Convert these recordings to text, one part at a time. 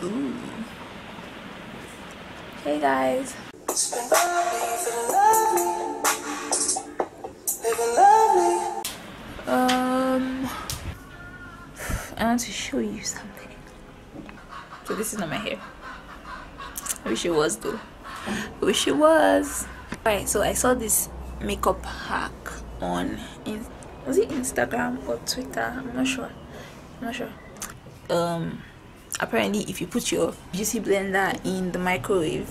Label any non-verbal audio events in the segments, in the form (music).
Ooh. Hey guys. Um, I want to show you something. So this is not my hair. I wish it was though. I wish it was. Alright, so I saw this makeup hack on in was it Instagram or Twitter? I'm not sure. I'm not sure. Um apparently if you put your beauty blender in the microwave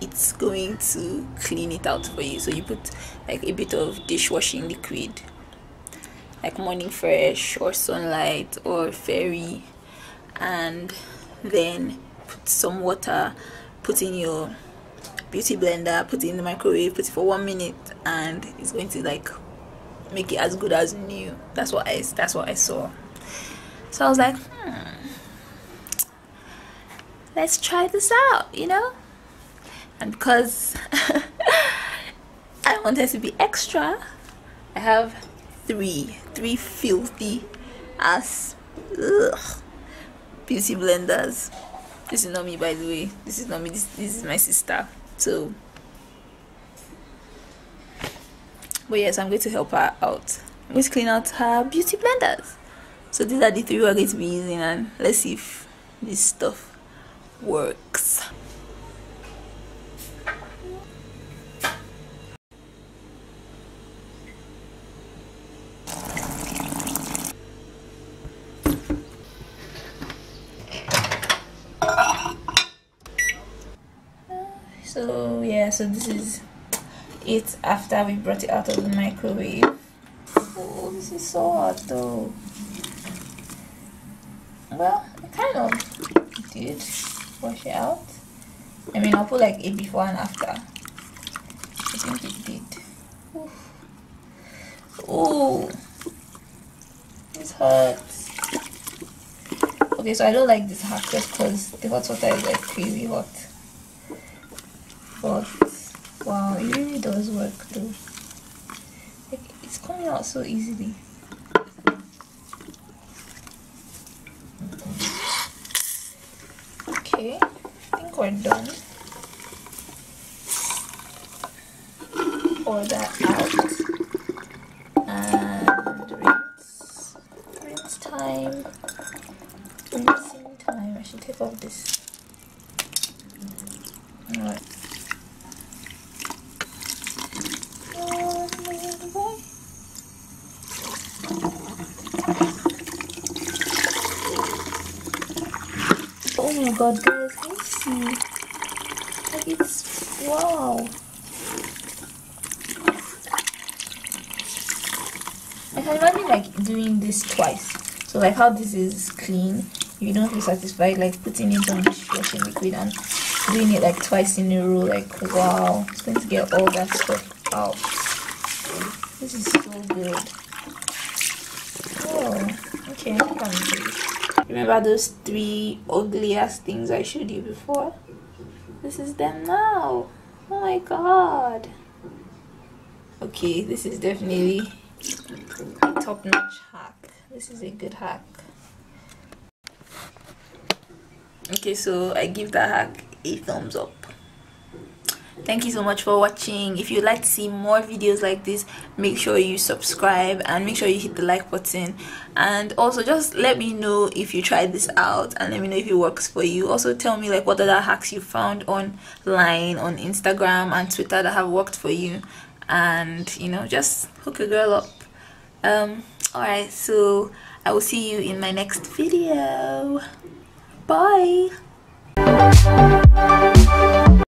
it's going to clean it out for you. So you put like a bit of dishwashing liquid like morning fresh or sunlight or fairy and then put some water put in your beauty blender put it in the microwave put it for one minute and it's going to like make it as good as new. That's what i that's what i saw. So i was like hmm let's try this out you know? And because (laughs) i wanted to be extra i have three three filthy ass ugh, beauty blenders. This is not me by the way. This is not me. This, this is my sister. So but yes i'm going to help her out. I'm going to clean out her beauty blenders. So these are the three we're going to be using and let's see if this stuff works. So yeah so this is it after we brought it out of the microwave. Oh this is so hot though. Well I kind of did wash it out. I mean I'll put like a before and after. I think it did oh this hurts. Okay so I don't like this hack just because the hot water is like crazy hot. But wow it really does work though. Like, it's coming out so easily okay We're done. Pour that out. And rinse rinse time rinsing time I should take off this. Alright. Oh my god guys, see? Like it's wow. I can imagine like doing this twice. So like how this is clean, you don't feel satisfied like putting in some dishwashing liquid and doing it like twice in a row like wow it's going to get all that stuff out this is so good oh okay I think I'm good remember those three ugly ass things I showed you before. This is them now. Oh my god. Okay this is definitely a top-notch hack. This is a good hack. Okay so i give that hack a thumbs up thank you so much for watching. If you'd like to see more videos like this make sure you subscribe and make sure you hit the like button. And also just let me know if you tried this out and let me know if it works for you. Also tell me like what other hacks you found online on instagram and twitter that have worked for you. And you know just hook a girl up. Um all right so i will see you in my next video. Bye